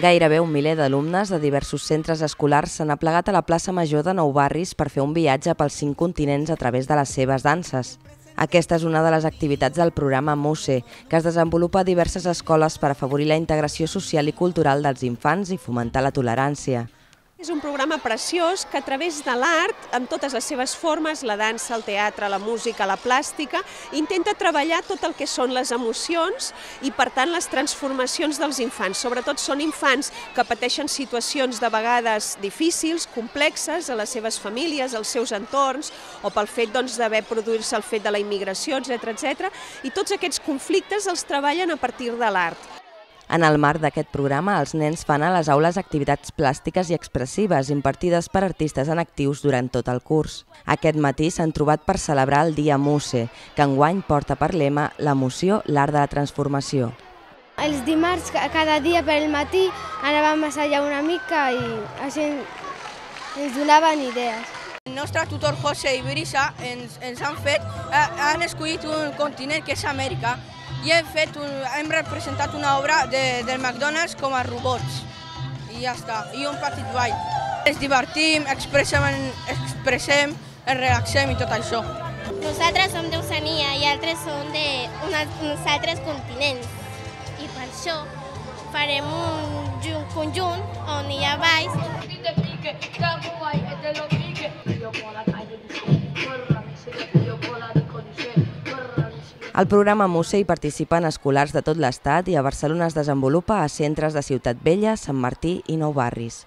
Gairebé un miler d'alumnes de diversos centres escolars s'han aplegat a la plaça Major de Nou Barris per fer un viatge pels cinc continents a través de les seves danses. Aquesta és una de les activitats del programa MUSE, que es desenvolupa a diverses escoles per afavorir la integració social i cultural dels infants i fomentar la tolerància. És un programa preciós que a través de l'art, amb totes les seves formes, la dansa, el teatre, la música, la plàstica, intenta treballar tot el que són les emocions i, per tant, les transformacions dels infants. Sobretot són infants que pateixen situacions de vegades difícils, complexes, a les seves famílies, als seus entorns, o pel fet doncs, d'haver doncs, produir-se el fet de la immigració, etc etc. i tots aquests conflictes els treballen a partir de l'art. En el marc d'aquest programa, els nens fan a les aules activitats plàstiques i expressives impartides per artistes en actius durant tot el curs. Aquest matí s'han trobat per celebrar el Dia Muse, que enguany porta per lema l'emoció, l'art de la transformació. Els dimarts, cada dia per el matí, anàvem a assajar una mica i així ens donaven idees. El nostre tutor José Ibrisa ens, ens han fet, eh, han escollit un continent que és Amèrica i hem, fet un, hem representat una obra de, del McDonald's com a robots. I ja està, i un petit ball. Ens divertim, expressem, expressem, ens relaxem i tot això. Nosaltres som d'Oceania i altres som d'uns altres continents. I per això farem un conjunt on hi ha balls. Al programa MUSE hi participen escolars de tot l'estat i a Barcelona es desenvolupa a centres de Ciutat Vella, Sant Martí i Nou Barris.